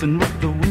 Metal with the wind.